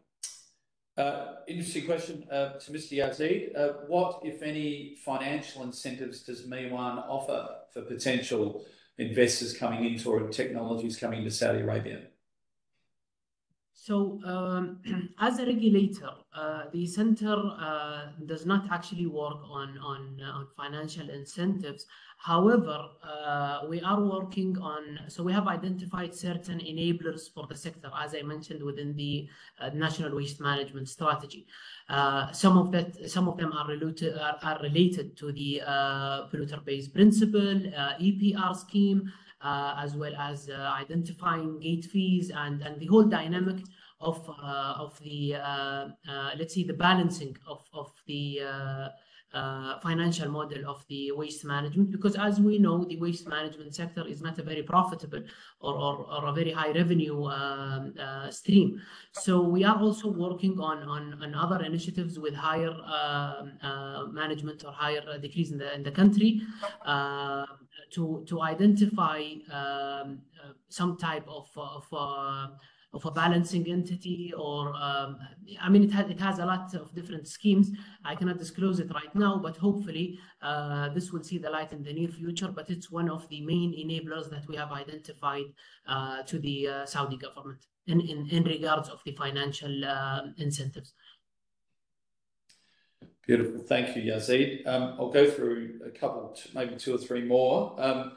[SPEAKER 1] uh, interesting question uh, to Mr. Yazeed. Uh, what, if any, financial incentives does MWAN offer for potential investors coming into or technologies coming to Saudi Arabia?
[SPEAKER 3] So, um, as a regulator, uh, the center uh, does not actually work on on, uh, on financial incentives. However, uh, we are working on. So we have identified certain enablers for the sector, as I mentioned within the uh, national waste management strategy. Uh, some of that, some of them are related are, are related to the polluter-pays principle, EPR scheme uh, as well as uh, identifying gate fees and, and the whole dynamic of uh, of the let's say the balancing of of the uh, financial model of the waste management because as we know the waste management sector is not a very profitable or, or, or a very high revenue um, uh, stream. So we are also working on, on, on other initiatives with higher uh, management or higher decrease in the, in the country to to identify um, uh, some type of of uh, of a balancing entity or um, I mean it has it has a lot of different schemes. I cannot disclose it right now, but hopefully uh, this will see the light in the near future. But it's one of the main enablers that we have identified uh, to the uh, Saudi government in, in in regards of the financial incentives.
[SPEAKER 1] Beautiful. Thank you, Yazeed. Um, I'll go through a couple, maybe two or three more. Um,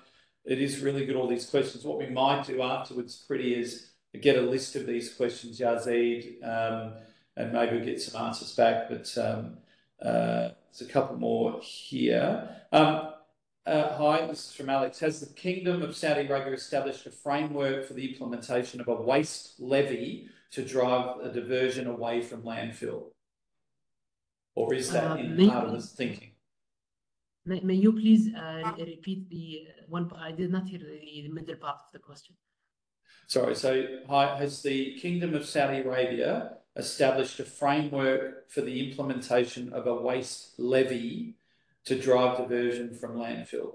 [SPEAKER 1] it is really good, all these questions. What we might do afterwards, Pretty, is get a list of these questions, Yazeed, um, and maybe we'll get some answers back. But um, uh, there's a couple more here. Um, uh, hi, this is from Alex. Has the Kingdom of Saudi Arabia established a framework for the implementation of a waste levy to drive a diversion away from landfill? Or is that uh, in part of his thinking?
[SPEAKER 3] May, may you please uh, repeat the one? part? I did not hear the, the middle part of the question.
[SPEAKER 1] Sorry. So, has the Kingdom of Saudi Arabia established a framework for the implementation of a waste levy to drive diversion from landfill?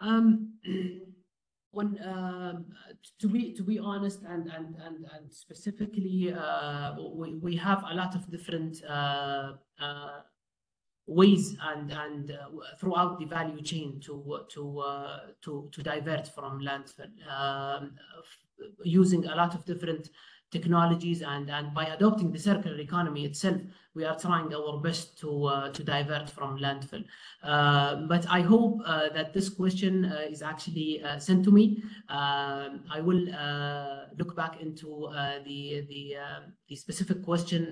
[SPEAKER 3] Um, when um, to be to be honest and and and, and specifically uh, we, we have a lot of different uh, uh, ways and and uh, throughout the value chain to to uh, to to divert from landfill. Um, using a lot of different technologies and, and by adopting the circular economy itself, we are trying our best to uh, to divert from landfill. Uh, but I hope uh, that this question uh, is actually uh, sent to me. Um, I will uh, look back into the the the specific question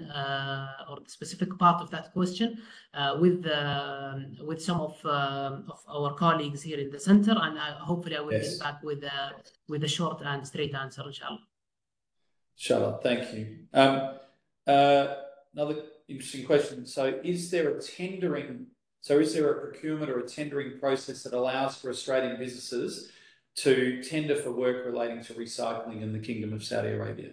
[SPEAKER 3] or the specific part of that question with um, with some of of our colleagues here in the center, and I, hopefully I will yes. get back with with a short and straight answer, inshallah.
[SPEAKER 1] Charlotte, thank you. Um, uh, another interesting question. So is there a tendering, so is there a procurement or a tendering process that allows for Australian businesses to tender for work relating to recycling in the Kingdom of Saudi Arabia?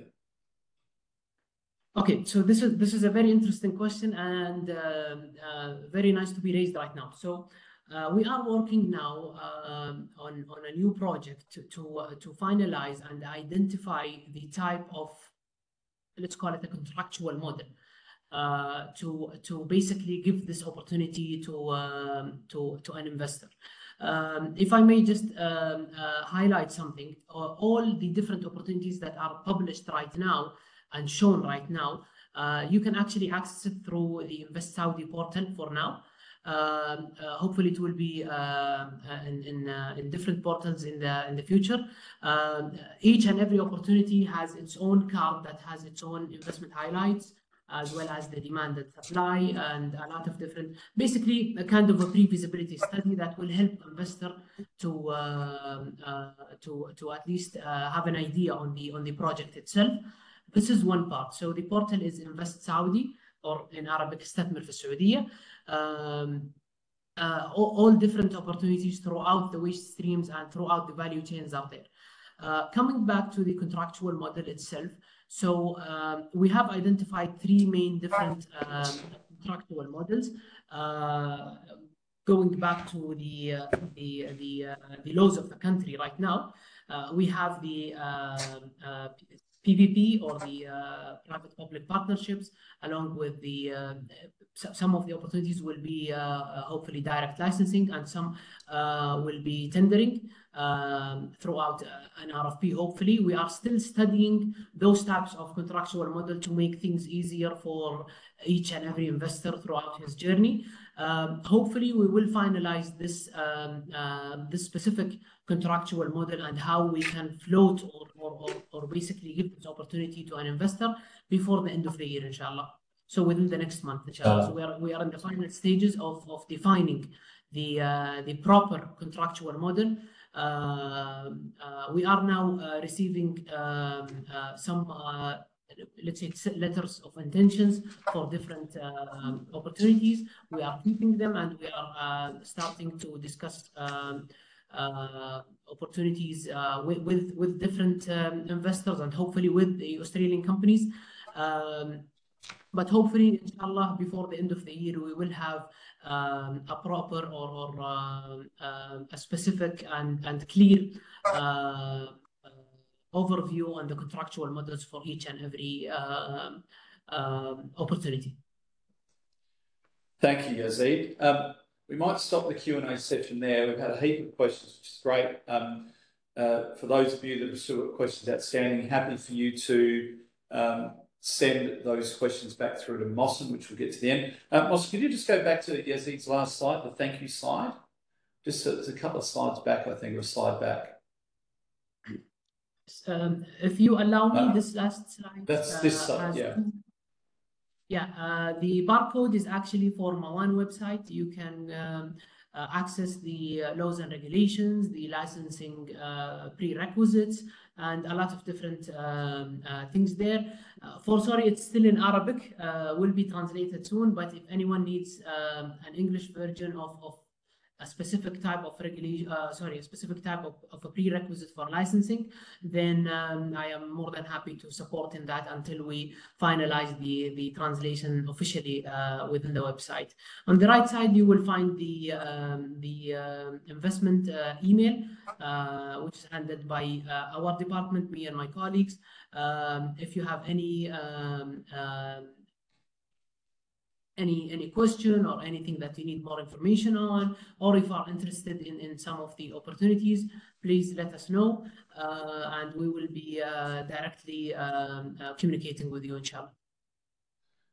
[SPEAKER 3] Okay, so this is this is a very interesting question and uh, uh, very nice to be raised right now. Uh, we are working now uh, on, on a new project to, to, uh, to finalize and identify the type of, let's call it a contractual model, uh, to, to basically give this opportunity to, um, to, to an investor. Um, if I may just um, uh, highlight something, uh, all the different opportunities that are published right now and shown right now, you can actually access it through the Invest Saudi portal for now. Um, uh, hopefully it will be uh, uh, in in, in, different portals in the in the future. Um, each and every opportunity has its own card that has its own investment highlights as well as the demand and supply and a lot of different, basically a kind of a pre-feasibility study that will help investor to uh, uh, to to at least uh, have an idea on the on the project itself. This is one part. So the portal is Invest Saudi or in Arabic استثمر في السعودية um, uh, all, all, different opportunities throughout the waste streams and throughout the value chains out there. Uh, coming back to the contractual model itself, so um, we have identified three main different um, contractual models. Uh, going back to the uh, the the, uh, the laws of the country right now, uh, we have the PPP or the private-public partnerships, along with the some of the opportunities will be uh, uh, hopefully direct licensing and some uh, will be tendering um, throughout an RFP. Hopefully, we are still studying those types of contractual model to make things easier for each and every investor throughout his journey. Um, hopefully, we will finalize this um, uh, this specific contractual model and how we can float or, or, or, or basically give this opportunity to an investor before the end of the year, inshallah. So within the next month, inshallah. So we are we are in the final stages of, of defining the uh, the proper contractual model. Uh, uh, we are now uh, receiving um, uh, some uh, let's say letters of intentions for different um, opportunities. We are keeping them and we are starting to discuss um, opportunities with, with, with different um, investors and hopefully with the Australian companies. Um, but hopefully, inshallah, before the end of the year, we will have um, a proper or, or uh, a specific and, and clear uh, overview on the contractual models for each and every um, opportunity.
[SPEAKER 1] Thank you, Yazeed. Um, we might stop the Q&A session there. We've had a heap of questions, which is great. Um, uh, for those of you that have still got questions outstanding, happy for you to um, send those questions back through to Mohsen, which we'll get to the end. Uh, could you just go back to Yazeed's last slide, the thank you slide? Just a, a couple of slides back, I think, or a slide back.
[SPEAKER 3] Um, if you allow me, uh, this last slide.
[SPEAKER 1] That's uh, this slide, yeah.
[SPEAKER 3] Yeah, uh, the barcode is actually for MWAN website. You can um, uh, access the uh, laws and regulations, the licensing uh, prerequisites, and a lot of different um, uh, things there. Uh, for sorry, it's still in Arabic, will be translated soon, but if anyone needs um, an English version of, of a specific type of regulation, uh, sorry, a specific type of, of a prerequisite for licensing, then um, I am more than happy to support in that until we finalize the, the translation officially uh, within the website. On the right side, you will find the, um, the uh, investment uh, email, uh, which is handled by uh, our department, me and my colleagues. Um, if you have any um, any any question or anything that you need more information on, or if are interested in, in some of the opportunities, please let us know, uh, and we will be uh, directly um, uh, communicating with you, inshallah.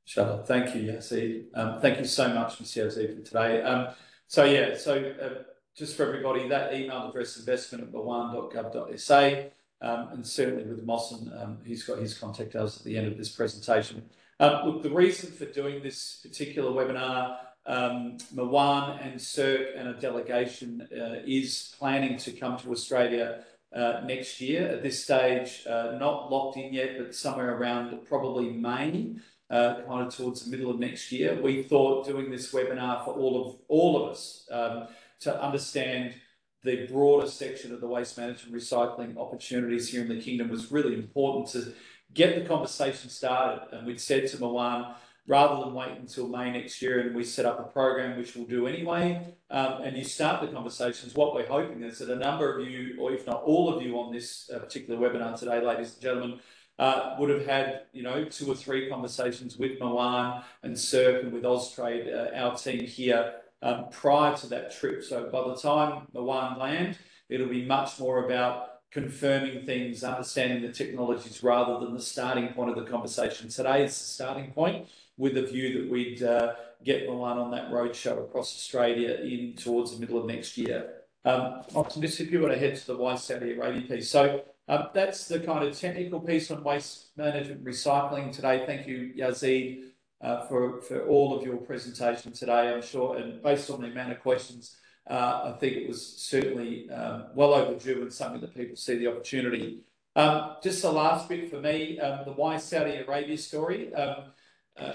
[SPEAKER 1] Inshallah. Thank you, Yazeed. Um, thank you so much, Mr. Yazeed, for today. Um, so, yeah, so uh, just for everybody, that email address, investment at mwan.gov.sa, um, and certainly with Mohsen, um, he's got his contact us at the end of this presentation. Um, look, the reason for doing this particular webinar, um, MWAN and SIRC and a delegation uh, is planning to come to Australia uh, next year. At this stage, uh, not locked in yet, but somewhere around probably May, kind of towards the middle of next year. We thought doing this webinar for all of all of us um, to understand the broader section of the waste management recycling opportunities here in the kingdom was really important to get the conversation started. And we'd said to MWAN, rather than wait until May next year and we set up a program, which we'll do anyway, um, and you start the conversations, what we're hoping is that a number of you, or if not all of you on this uh, particular webinar today, ladies and gentlemen, uh, would have had, you know, two or three conversations with MWAN and SIRC and with Austrade, uh, our team here, um, prior to that trip. So by the time MWAN land, it'll be much more about confirming things, understanding the technologies rather than the starting point of the conversation. Today is the starting point with a view that we'd uh, get MWAN on that roadshow across Australia in towards the middle of next year. Um, just if you want to head to the Why Saudi Arabia piece. So um, that's the kind of technical piece on waste management recycling today. Thank you, Yazeed, uh, for, for all of your presentation today. I'm sure, and based on the amount of questions, I think it was certainly um, well overdue and something that people see the opportunity. Um, just the last bit for me, um, the why Saudi Arabia story. Uh,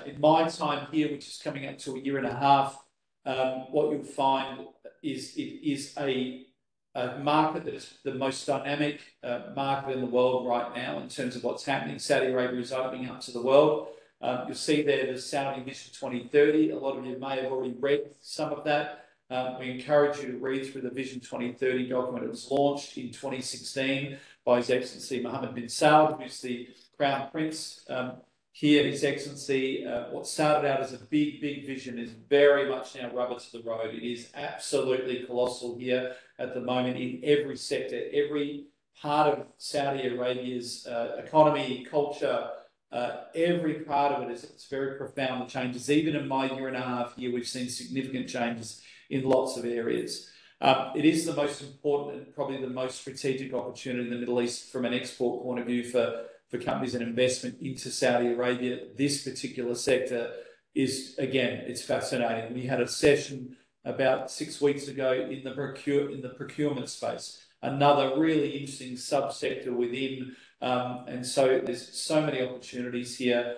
[SPEAKER 1] in my time here, which is coming up to a year and a half, what you'll find is it is a, market that is the most dynamic uh, market in the world right now in terms of what's happening. Saudi Arabia is opening up to the world. You'll see there the Saudi Vision 2030. A lot of you may have already read some of that. Um, we encourage you to read through the Vision 2030 document. It was launched in 2016 by His Excellency Mohammed bin Saud, who's the Crown Prince um, here, His Excellency. Uh, what started out as a big, big vision is very much now rubber to the road. It is absolutely colossal here at the moment in every sector, every part of Saudi Arabia's uh, economy, culture, uh, every part of it is it's very profound the changes. Even in my year and a half here, we've seen significant changes in lots of areas. Um, it is the most important and probably the most strategic opportunity in the Middle East from an export point of view for, companies and investment into Saudi Arabia. This particular sector is, again, it's fascinating. We had a session about six weeks ago in the, procure, in the procurement space, another really interesting subsector within. Um, and so there's so many opportunities here.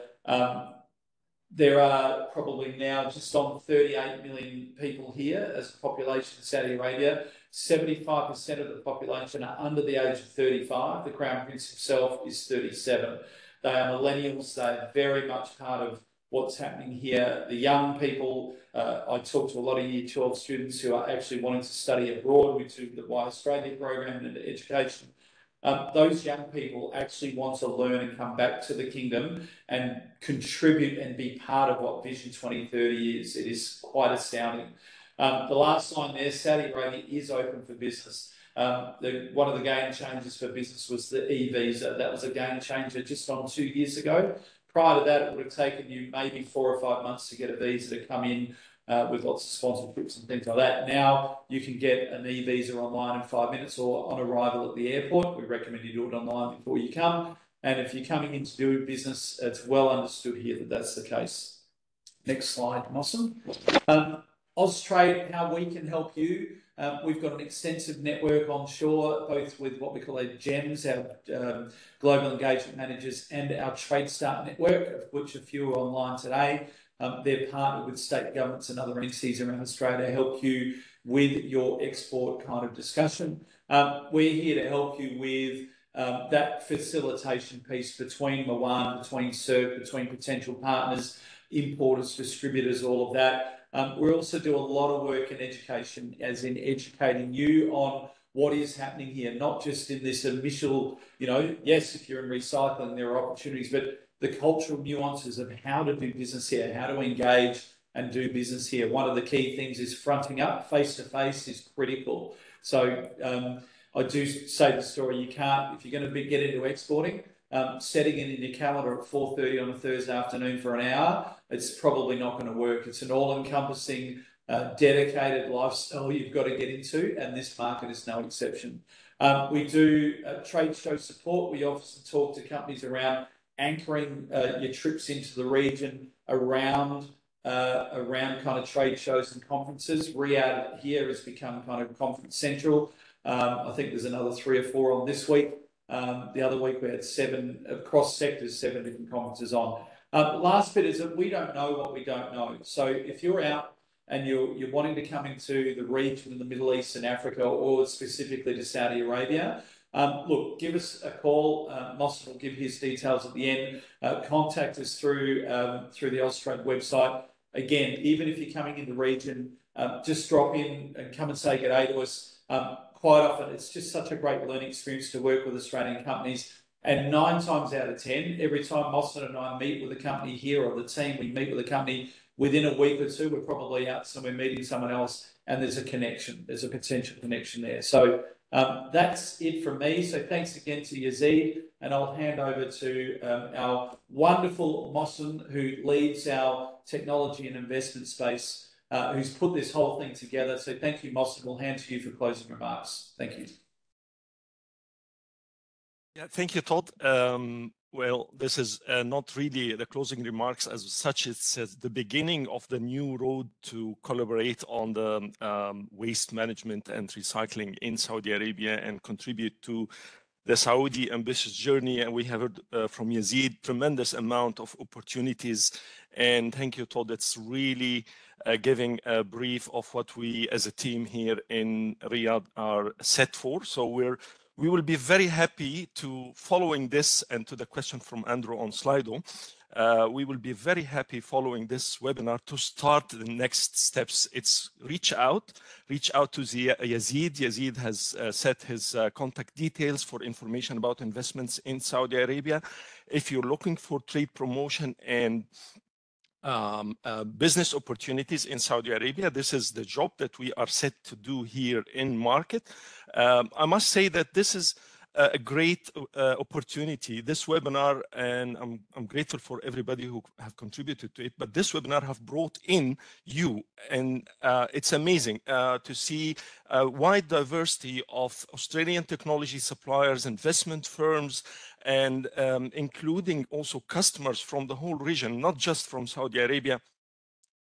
[SPEAKER 1] There are probably now just on 38 million people here as a population in Saudi Arabia. 75% of the population are under the age of 35. The Crown Prince himself is 37. They are millennials. They are very much part of what's happening here. The young people, uh, I talk to a lot of Year 12 students who are actually wanting to study abroad. We do the Why Australia program and education um, those young people actually want to learn and come back to the kingdom and contribute and be part of what Vision 2030 is. It is quite astounding. Um, the last line there, Saudi Arabia is open for business. Um, the, one of the game changers for business was the e-visa. That was a game changer just on two years ago. Prior to that, it would have taken you maybe four or five months to get a visa to come in uh, with lots of sponsorships and things like that. Now you can get an e-visa online in five minutes or on arrival at the airport. We recommend you do it online before you come. And if you're coming in to do business, it's well understood here that that's the case. Next slide, Mohsen. Um, Austrade, how we can help you. Um, we've got an extensive network onshore, both with what we call our GEMS, our um, Global Engagement Managers, and our TradeStart network, of which a few are online today. Um, they're partnered with state governments and other entities around Australia to help you with your export kind of discussion. Um, we're here to help you with um, that facilitation piece between MWAN, between SIRC, between potential partners, importers, distributors, all of that. We also do a lot of work in education, as in educating you on what is happening here, not just in this initial, you know, yes, if you're in recycling, there are opportunities, but the cultural nuances of how to do business here, how to engage and do business here. One of the key things is fronting up, face to face is critical. So um, I do say the story, you can't, if you're going to be, get into exporting, um, setting it in your calendar at 4.30 on a Thursday afternoon for an hour, it's probably not going to work. It's an all-encompassing, uh, dedicated lifestyle you've got to get into, and this market is no exception. Um, we do uh, trade show support. We often talk to companies around anchoring uh, your trips into the region around uh, around kind of trade shows and conferences. Riyadh here has become kind of conference central. Um, I think there's another three or four on this week. Um, the other week we had seven across sectors, seven different conferences on. Um, last bit is that we don't know what we don't know. So if you're out and you're, you're wanting to come into the region in the Middle East and Africa or specifically to Saudi Arabia, um, look, give us a call. Uh, Moss will give his details at the end. Uh, contact us through um, through the Austrade website. Again, even if you're coming in the region, um, just drop in and come and say good day to us. Quite often, it's just such a great learning experience to work with Australian companies. And nine times out of 10, every time Mohsen and I meet with a company here or the team, we meet with a company within a week or two, we're probably out somewhere meeting someone else and there's a connection, there's a potential connection there. So um, that's it from me. So thanks again to Yazeed, and I'll hand over to um, our wonderful Mohsen, who leads our technology and investment space, uh, who's put this whole thing together. So thank you, Mohsen. We'll hand to you for closing remarks. Thank you.
[SPEAKER 4] Yeah, thank you, Todd. Um, well, this is uh, not really the closing remarks as such. It's uh, the beginning of the new road to collaborate on the um, waste management and recycling in Saudi Arabia and contribute to the Saudi ambitious journey. And we have heard uh, from Yazeed tremendous amount of opportunities. And thank you, Todd. It's really uh, giving a brief of what we as a team here in Riyadh are set for. So we're we will be very happy to following this and to the question from Andrew on Slido. Uh, we will be very happy following this webinar to start the next steps. It's reach out, reach out to the Yazeed. Yazeed has uh, set his uh, contact details for information about investments in Saudi Arabia. If you're looking for trade promotion and um, uh, business opportunities in Saudi Arabia. This is the job that we are set to do here in market. Um, I must say that this is a great uh, opportunity. This webinar, and I'm, I'm grateful for everybody who have contributed to it, but this webinar have brought in you, and uh, it's amazing uh, to see a wide diversity of Australian technology suppliers, investment firms, and um, including also customers from the whole region, not just from Saudi Arabia,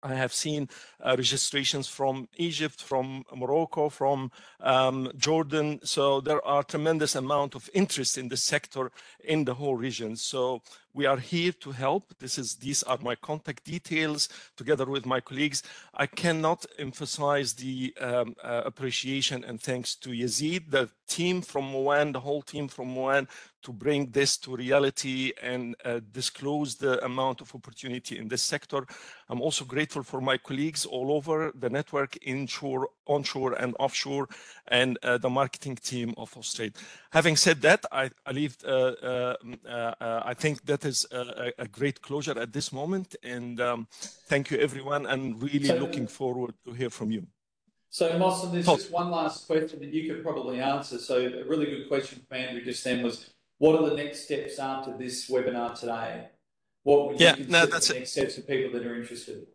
[SPEAKER 4] I have seen uh, registrations from Egypt, from Morocco, from um, Jordan. So there are tremendous amount of interest in the sector in the whole region. So we are here to help. This is these are my contact details together with my colleagues. I cannot emphasize the um, uh, appreciation and thanks to Yazeed, the team from MWAN, the whole team from MWAN to bring this to reality and uh, disclose the amount of opportunity in this sector. I'm also grateful for my colleagues all over the network, inshore, onshore and offshore, and uh, the marketing team of Austrade. Having said that, I, I leave, uh, uh, uh, I think that is a, a, great closure at this moment. And um, thank you everyone and really so, looking forward to hear from you.
[SPEAKER 1] So Mohsen, there's just one last question that you could probably answer. So a really good question from Andrew just then was, what are the next steps after this webinar today? What would you yeah, consider no, that's the next steps for people that are interested?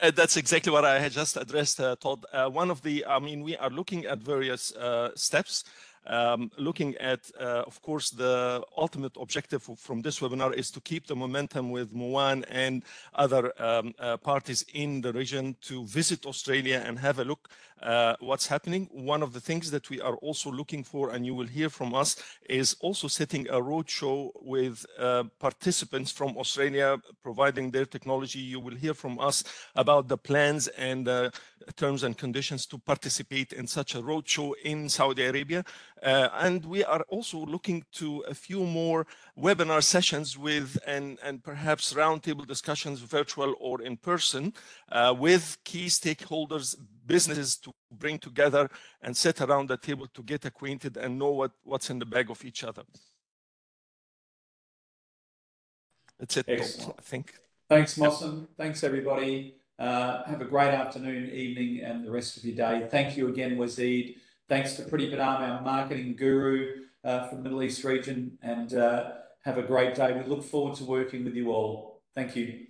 [SPEAKER 4] Uh, that's exactly what I had just addressed, uh, Todd. Uh, one of the, I mean, we are looking at various uh, steps. Um, looking at, uh, of course, the ultimate objective from this webinar is to keep the momentum with MWAN and other um, uh, parties in the region to visit Australia and have a look uh, what's happening. One of the things that we are also looking for, and you will hear from us, is also setting a roadshow with uh, participants from Australia providing their technology. You will hear from us about the plans and uh, terms and conditions to participate in such a roadshow in Saudi Arabia. Uh, and we are also looking to a few more webinar sessions with and, and perhaps roundtable discussions, virtual or in person, uh, with key stakeholders, businesses to bring together and sit around the table to get acquainted and know what, what's in the bag of each other. That's it,
[SPEAKER 1] Excellent.
[SPEAKER 4] I think.
[SPEAKER 1] Thanks, Mohsen. Thanks, everybody. Uh, have a great afternoon, evening, and the rest of your day. Thank you again, Yazeed. Thanks to Pretty Badam, our marketing guru uh, from the Middle East region, and uh, have a great day. We look forward to working with you all. Thank you.